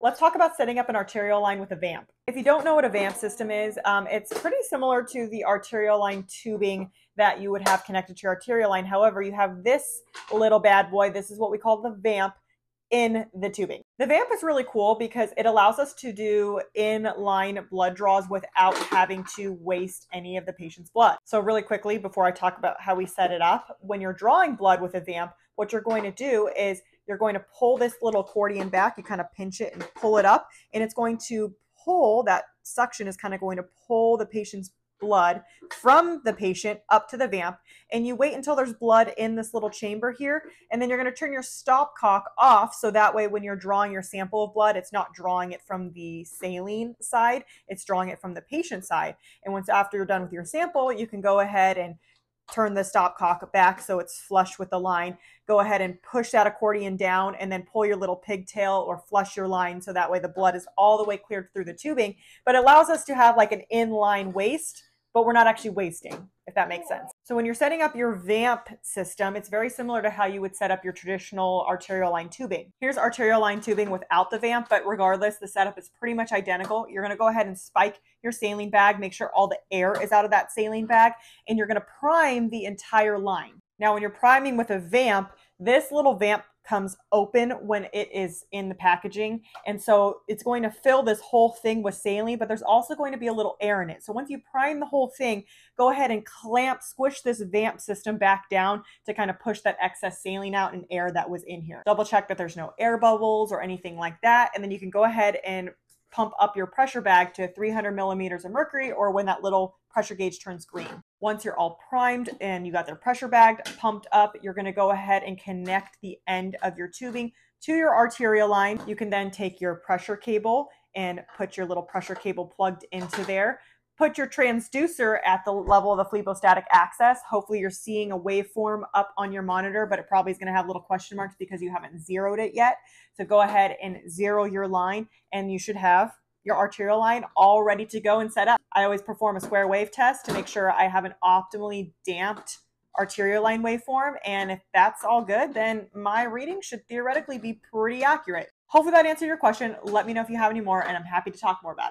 Let's talk about setting up an arterial line with a vamp. If you don't know what a vamp system is, um, it's pretty similar to the arterial line tubing that you would have connected to your arterial line. However, you have this little bad boy. This is what we call the vamp in the tubing. The vamp is really cool because it allows us to do in-line blood draws without having to waste any of the patient's blood. So really quickly, before I talk about how we set it up, when you're drawing blood with a vamp, what you're going to do is you're going to pull this little accordion back. You kind of pinch it and pull it up, and it's going to pull, that suction is kind of going to pull the patient's blood from the patient up to the vamp and you wait until there's blood in this little chamber here and then you're going to turn your stopcock off so that way when you're drawing your sample of blood it's not drawing it from the saline side it's drawing it from the patient side and once after you're done with your sample you can go ahead and turn the stopcock back so it's flush with the line. Go ahead and push that accordion down and then pull your little pigtail or flush your line so that way the blood is all the way cleared through the tubing. But it allows us to have like an inline waste but we're not actually wasting, if that makes sense. So when you're setting up your VAMP system, it's very similar to how you would set up your traditional arterial line tubing. Here's arterial line tubing without the VAMP, but regardless, the setup is pretty much identical. You're gonna go ahead and spike your saline bag, make sure all the air is out of that saline bag, and you're gonna prime the entire line. Now, when you're priming with a VAMP, this little VAMP comes open when it is in the packaging. And so it's going to fill this whole thing with saline, but there's also going to be a little air in it. So once you prime the whole thing, go ahead and clamp, squish this vamp system back down to kind of push that excess saline out and air that was in here. Double check that there's no air bubbles or anything like that. And then you can go ahead and pump up your pressure bag to 300 millimeters of mercury or when that little pressure gauge turns green. Once you're all primed and you got their pressure bag pumped up, you're going to go ahead and connect the end of your tubing to your arterial line. You can then take your pressure cable and put your little pressure cable plugged into there. Put your transducer at the level of the phlebostatic axis. Hopefully you're seeing a waveform up on your monitor, but it probably is going to have little question marks because you haven't zeroed it yet. So go ahead and zero your line and you should have your arterial line all ready to go and set up. I always perform a square wave test to make sure I have an optimally damped arterial line waveform. And if that's all good, then my reading should theoretically be pretty accurate. Hopefully that answered your question. Let me know if you have any more, and I'm happy to talk more about it.